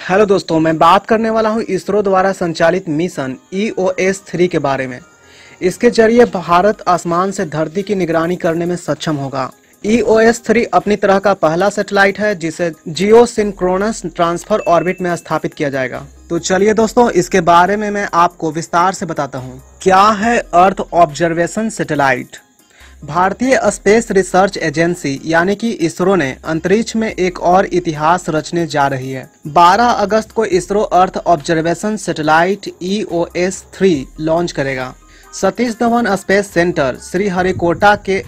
Hello दोस्तों, मैं बात करने वाला हूँ इसरो द्वारा संचालित mission E O S three के बारे में। इसके ज़रिए भारत आसमान से धरती की निगरानी करने में सक्षम होगा। ई ओ एस थ्री अपनी तरह का पहला सैटेलाइट है, जिसे जियो सिंक्रोनस ट्रांसफ़र ऑर्बिट में स्थापित किया जाएगा। तो चलिए दोस्तों, इसके बारे में मैं आपको विस्तार से बताता हूँ। क्या है अर्थ ऑब्जर्वेशन सैटेलाइट भारतीय स्पेस रिसर्च एजेंसी, यानी कि इसरो ने अंतरिक्ष में एक और इतिहास रचने जा रही है। 12 अगस्त को ISRO earth observation satellite E O S three launch करेगा। Satish Dhawan space centre Sriharikota के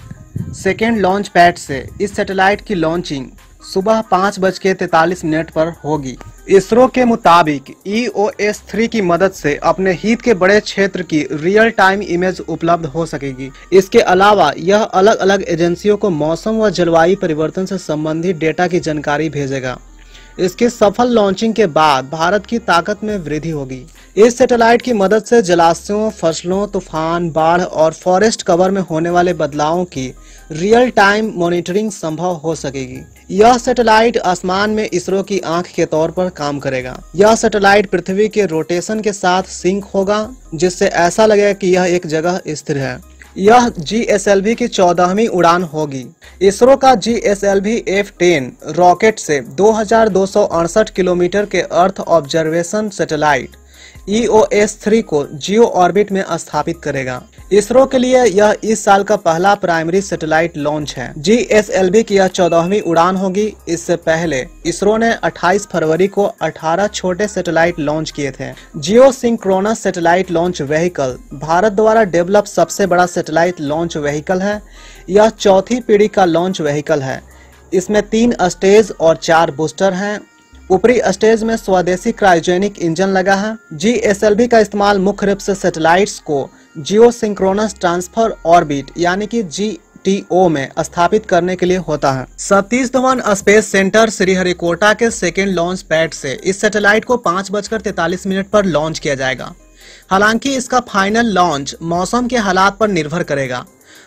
सेकेंड लॉन्च पैड से इस सैटेलाइट की लॉन्चिंग सुबह पाँच बज के तैतालीस मिनट पर होगी। इसरो के मुताबिक ई ओ एस थ्री की मदद से अपने हित के बड़े क्षेत्र की रियल टाइम इमेज उपलब्ध हो सकेगी। इसके अलावा यह अलग अलग एजेंसियों को मौसम व जलवायु परिवर्तन से संबंधित डेटा की जानकारी भेजेगा। इसकी सफल लॉन्चिंग के बाद भारत की ताकत में वृद्धि होगी। इस सैटेलाइट की मदद से जलाशयों, फ़सलों, तूफ़ान, बाढ़ और फॉरेस्ट कवर में होने वाले बदलावों की रियल टाइम मॉनिटरिंग संभव हो सकेगी। यह सैटेलाइट आसमान में इसरो की आँख के तौर पर काम करेगा। यह सैटेलाइट पृथ्वी के रोटेशन के साथ सिंक होगा, जिससे ऐसा लगेगा कि यह एक जगह स्थिर है। यह जी एस एल वी की चौदहवीं उड़ान होगी। इसरो का G S L V F ten rocket से दो हज़ार दो सौ अड़सठ किलोमीटर के earth observation satellite E O S three को जियो ऑर्बिट में स्थापित करेगा। इसरो के लिए यह इस साल का पहला प्राइमरी सैटेलाइट लॉन्च है। जी एस एल वी की यह चौदहवीं उड़ान होगी। इससे पहले इसरो ने 28 फरवरी को 18 छोटे सैटेलाइट लॉन्च किए थे। Geo synchronous satellite launch vehicle Bharat द्वारा डेवलप सबसे बड़ा सैटेलाइट लॉन्च व्हीकल है। यह चौथी पीढ़ी का लॉन्च व्हीकल है। इसमें तीन स्टेज और चार बूस्टर हैं। ऊपरी स्टेज में स्वदेशी क्रायोजेनिक इंजन लगा है। जी का इस्तेमाल मुख्य रूप से सैटेलाइट्स को जियो सिंक्रोनस ट्रांसफ़र ऑर्बिट यानी कि जी टीओ में स्थापित करने के लिए होता है। सतीश धवन स्पेस सेंटर श्रीहरिकोटा के सेकेंड लॉन्च पैड से इस सैटेलाइट को पाँच बजकर तैतालीस मिनट पर लॉन्च किया जाएगा। हालाँकि इसका फाइनल लॉन्च मौसम के हालात पर निर्भर करेगा।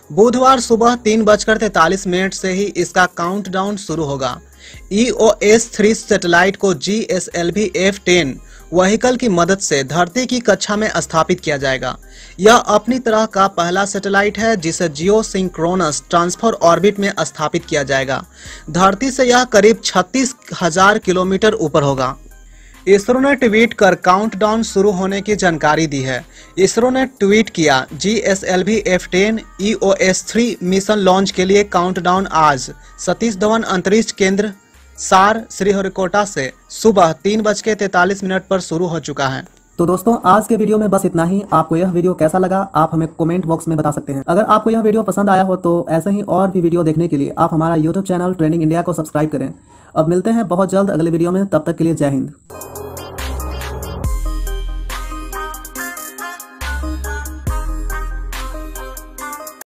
बुधवार सुबह तीन बजकर तैतालीस मिनट से ही इसका काउंटडाउन शुरू होगा। E O S three satellite को G S L V F ten vehicle की मदद से धरती की कक्षा में स्थापित किया जाएगा। यह अपनी तरह का पहला सैटेलाइट है, जिसे जियो सिंक्रोनस ट्रांसफ़र ऑर्बिट में स्थापित किया जाएगा। धरती से यह करीब छत्तीस हज़ार किलोमीटर ऊपर होगा। इसरो ने ट्वीट कर काउंटडाउन शुरू होने की जानकारी दी है। इसरो ने ट्वीट किया G S L V F ten E O S three mission launch के लिए काउंटडाउन आज। सतीश धवन अंतरिक्ष केंद्र, सार श्रीहरिकोटा से सुबह तीन बज के तैतालीस मिनट पर शुरू हो चुका है। तो दोस्तों, आज के वीडियो में बस इतना ही। आपको यह वीडियो कैसा लगा, आप हमें कमेंट बॉक्स में बता सकते हैं। अगर आपको यह वीडियो पसंद आया हो तो ऐसे ही और भी वीडियो देखने के लिए आप हमारा यूट्यूब चैनल ट्रेंडिंग इंडिया को सब्सक्राइब करें। अब मिलते हैं बहुत जल्द अगले वीडियो में तब तक के लिए जय हिंद।